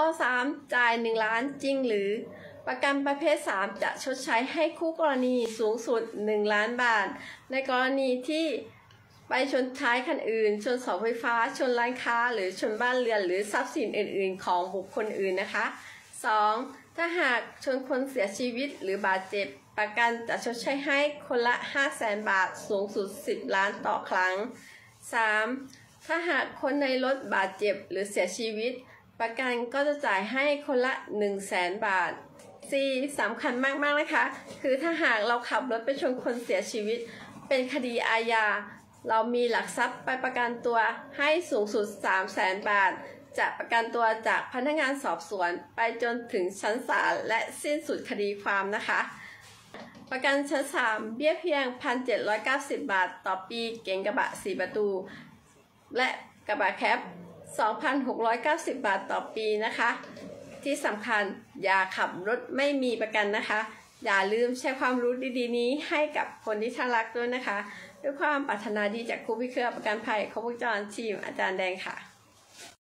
ข้อ 3 จ่าย 1 ล้านจริงหรือ ประกันประเภท 3 จะชดใช้ให้คู่กรณีสูงสุด 1 ล้านบาท ในกรณีที่ไปชนท้ายคันอื่น ชนเสาไฟฟ้า ชนร้านค้า หรือชนบ้านเรือน หรือทรัพย์สินอื่น ๆ ของบุคคลอื่นนะคะ 2. ถ้าหากชนคนเสียชีวิตหรือบาดเจ็บ ประกันจะชดใช้ให้คนละ 5 0 0แสนบาท สูงสุด 10 ล้านต่อครั้ง 3. ถ้าหากคนในรถบาดเจ็บหรือเสียชีวิต ประกันก็จะจ่ายให้คนละ 1 0 0 0 0แสนบาท 4. สำคัญมากๆนะคะ คือถ้าหากเราขับรถไปชนคนเสียชีวิต เป็นคดีอาญา เรามีหลักทรัพย์ไปประกันตัวให้สูงสุด 3 0 0แสนบาท จะประกันตัวจากพนักงานสอบสวน ไปจนถึงชั้นศาลและสิ้นสุดคดีความนะคะ ประกันชั้น 3 เบี้ยเพียง 1,790 บาท ต่อปีเก๋งกระบะ 4 ประตู และกระบะแคป 2,690 บาทต่อปีนะคะ ที่สำคัญอย่าขับรถไม่มีประกันนะคะ อย่าลืมแชร์ความรู้ดีๆ นี้ให้กับคนที่ท่านรักด้วยนะคะ ด้วยความปรารถนาดีจากครูพิเครือประกันภัยครบวงจรทีมอาจารย์แดงค่ะ